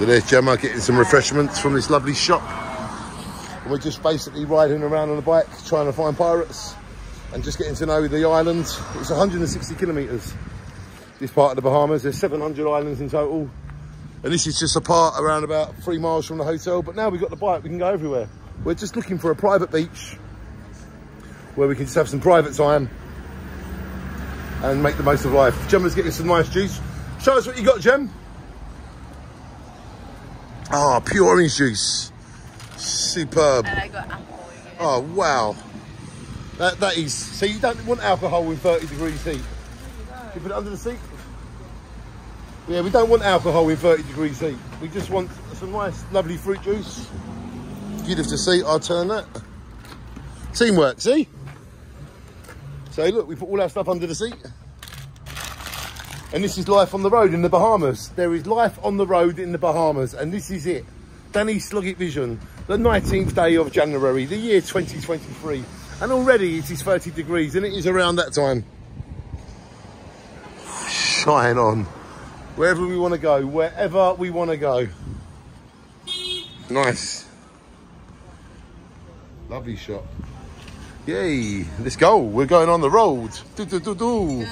So there's Gemma getting some refreshments from this lovely shop. And we're just basically riding around on a bike trying to find pirates and just getting to know the island. It's 160 kilometres, this part of the Bahamas. There's 700 islands in total. And this is just a part around about three miles from the hotel. But now we've got the bike, we can go everywhere. We're just looking for a private beach where we can just have some private time and make the most of life. Gemma's getting some nice juice. Show us what you got, Gem. Oh, pure orange juice. Superb. And I got apple. Oh, wow. That, that is, so you don't want alcohol with 30 degrees heat? You put it under the seat? Yeah, we don't want alcohol with 30 degrees heat. We just want some nice, lovely fruit juice. If you'd to see, I'll turn that. Teamwork, see? So look, we put all our stuff under the seat. And this is life on the road in the Bahamas. There is life on the road in the Bahamas, and this is it. Danny Sloggett Vision, the 19th day of January, the year 2023. And already it is 30 degrees, and it is around that time. Shine on. Wherever we want to go, wherever we want to go. Nice. Lovely shot. Yay, let's go. We're going on the road. Do, do, do, do.